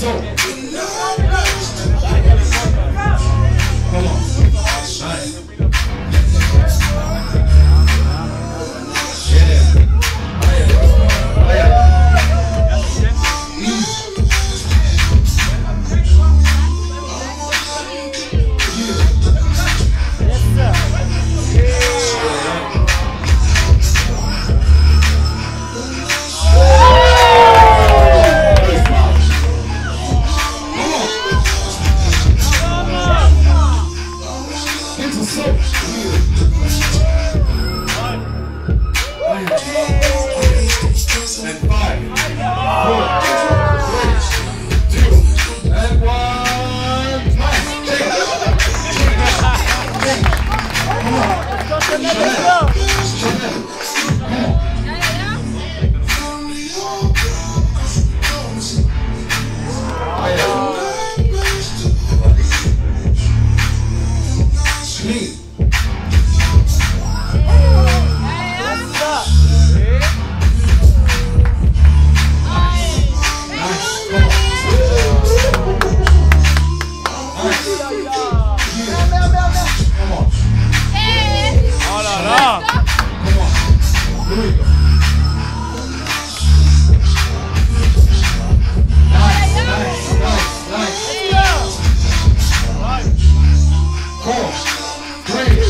so. Come on. Nice. Yeah.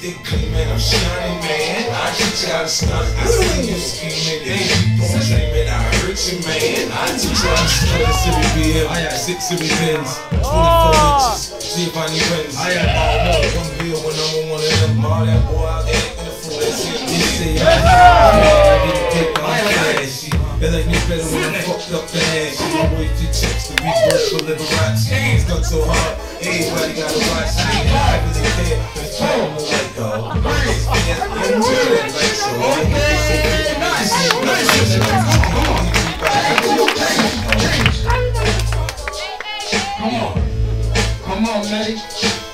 stay gleaming. I'm shining, man. I shoot y'all stunt. I see you scheming, they keep on dreaming. I hurt you, man. I shoot y'all stunt. A City BM, six City Benz, 24 inches. See if I need wins. I am all more. One bill when I'm on one of them. All that boy out there acting a fool. That's. They say I didn't take my cash. They like me better when I'm fucked up the ass. My boy two checks to reverse for Liberace. It's got so hard. Everybody gotta watch me. I really care. Come on. Come on, Mady.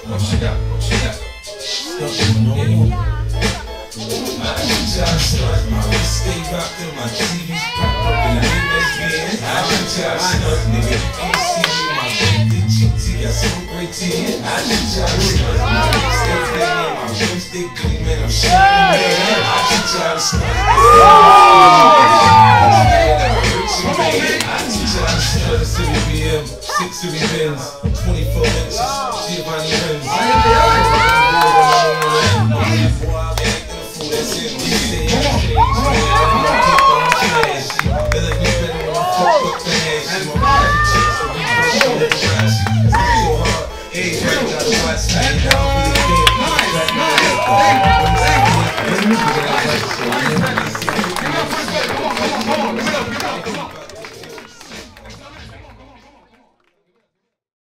What you got? What got? Y'all start my wrist stay my TVs up and I y'all start, nigga. My I think y'all my wrist stay playing, gleaming. I'm man. I think y'all start. I